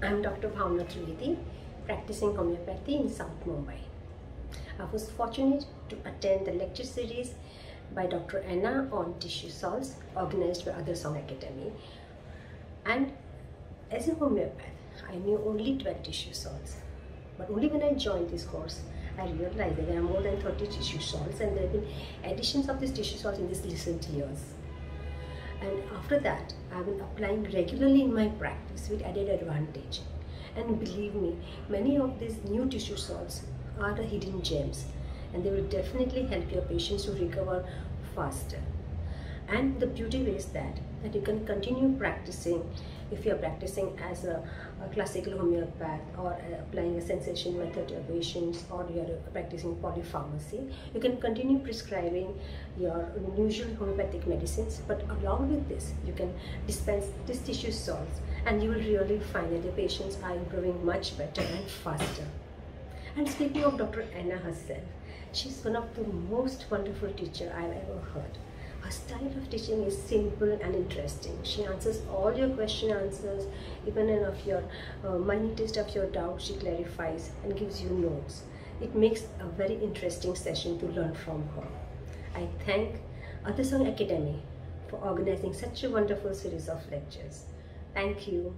I'm Dr. Bhavna Trivedi, practicing homeopathy in South Mumbai. I was fortunate to attend the lecture series by Dr. Ana on tissue salts organized by Other Song Academy. And as a homeopath, I knew only 12 tissue salts. But only when I joined this course, I realized that there are more than 30 tissue salts and there have been additions of these tissue salts in these recent years. And after that, I've been applying regularly in my practice with added advantage. And believe me, many of these new tissue salts are the hidden gems and they will definitely help your patients to recover faster. And the beauty is that, that you can continue practicing if you are practicing as a, a classical homeopath or uh, applying a sensation method to your patients or you are practicing polypharmacy, you can continue prescribing your usual homeopathic medicines but along with this you can dispense these tissue salts and you will really find that the patients are improving much better and faster. And speaking of Dr. Ana herself, she's one of the most wonderful teacher I've ever heard her style of teaching is simple and interesting. She answers all your question answers, even of your uh, minutest of your doubts, she clarifies and gives you notes. It makes a very interesting session to learn from her. I thank Other Academy for organizing such a wonderful series of lectures. Thank you.